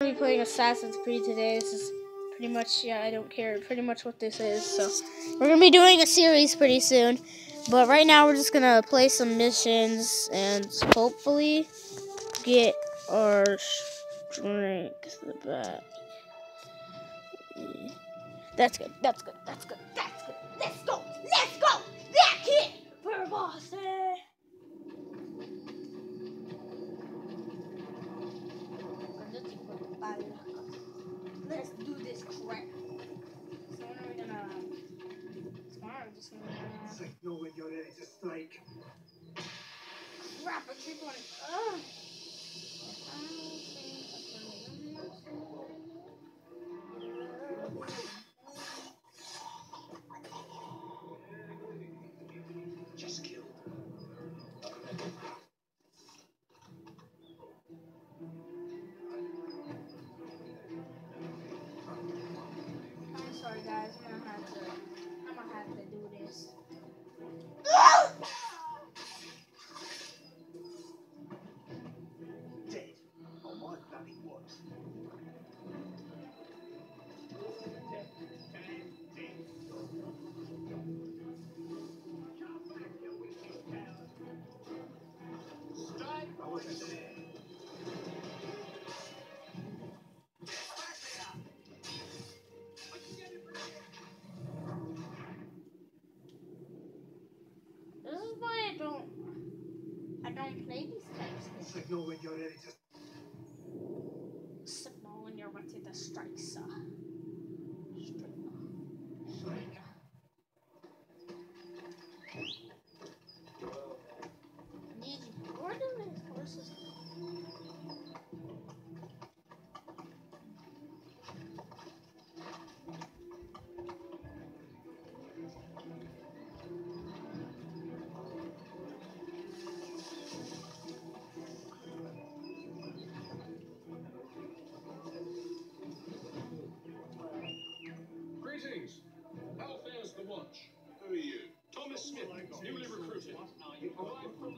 be playing Assassin's Creed today. This is pretty much, yeah, I don't care, pretty much what this is. So, we're to be doing a series pretty soon. But right now, we're just to play some missions and hopefully get our strength back. That's good, that's good, that's good, that's good. Let's go, let's go! Back it! We're boss, Let's do this crap. So when are we gonna? Tomorrow, we're just gonna. Signal when you're ready to strike. Crap! I keep on. Ugh. I Signal when you're ready to signal when you're ready to strike, sir.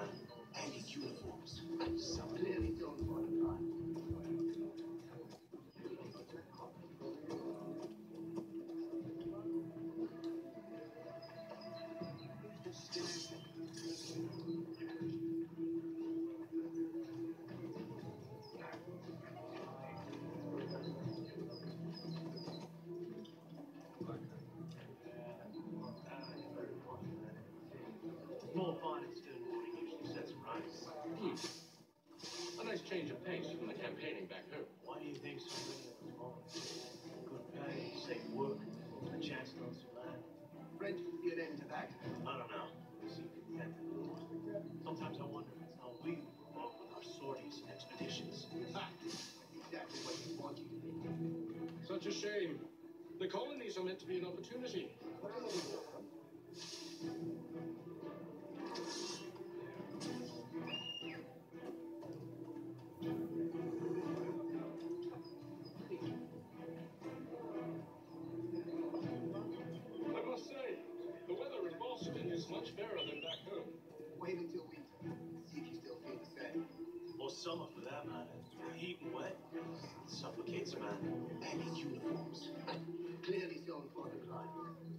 And uniforms. Some clearly don't usually sets. Hmm. A nice change of pace from the campaigning back home. Why do you think so many of us want good pay, safe work, a chance to own some land? Rent get into that. I don't know. We seem content to lose. Sometimes I wonder how we who provoke with our sorties and expeditions. Ah, Exactly what you want you to be. such a shame. The colonies are meant to be an opportunity. much fairer than back home. Wait until we See if you still feel the same. Or summer, for that matter. The heat and wet suffocates a man. And his uniforms. Clearly shown for the climb.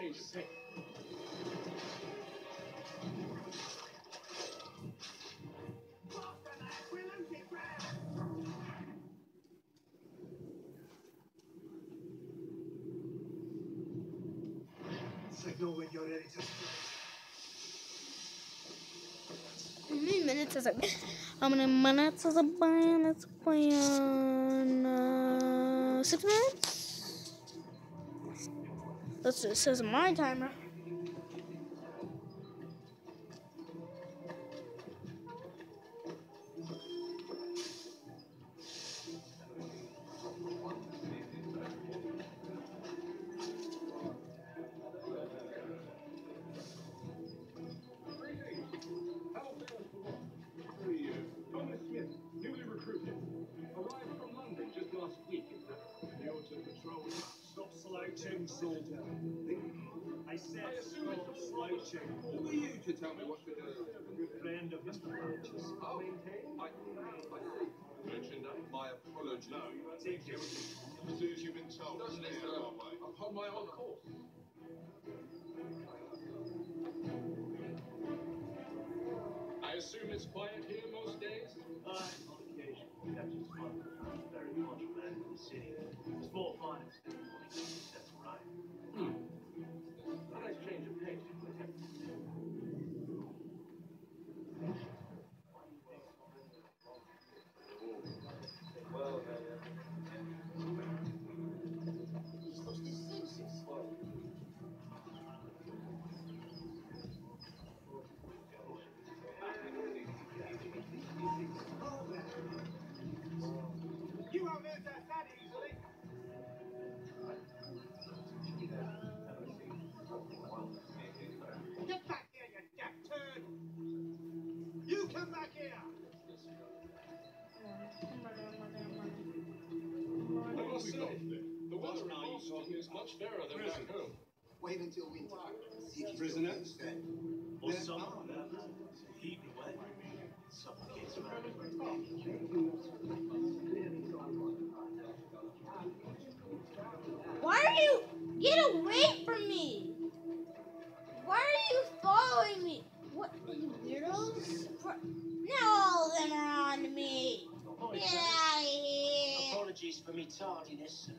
Signal when you're ready to minutes is it? How many minutes is it playing? It's playing uh, six minutes. It says on my timer. Said I assume slouching. Who are you to tell me what to do? Good friend of Mr. Branches. Oh, I, I that. My apologies. No, take care of. As soon as you've been told, doesn't it, sir? Upon my own course. I assume it's quiet here most days? Uh, on occasion, Captain Smart, very contraband in the city. Much fairer than back home. Wait until winter. See if you Prisoner? Or Then- summer for that matter. The heat and wet suffocates a man. Why are you? Get away from me! Why are you following me? What, you weirdos? Fr- Now all of them are on me. Get out of here! Apologies for me tardiness.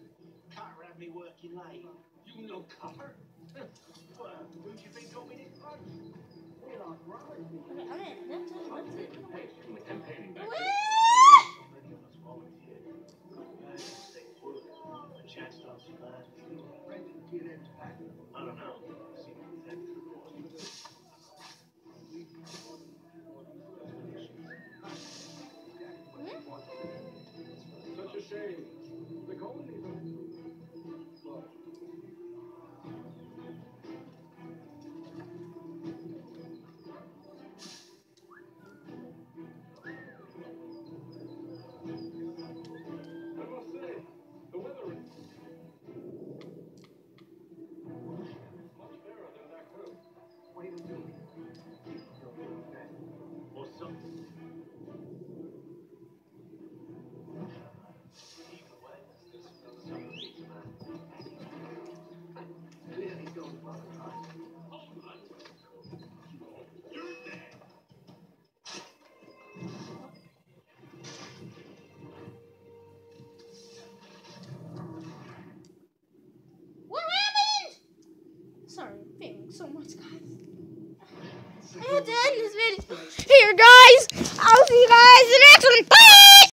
Carter had me working late. You know Carter? Well, who do you think got me this punch? Okay, I'm in. That's it. That's it. From the campaigning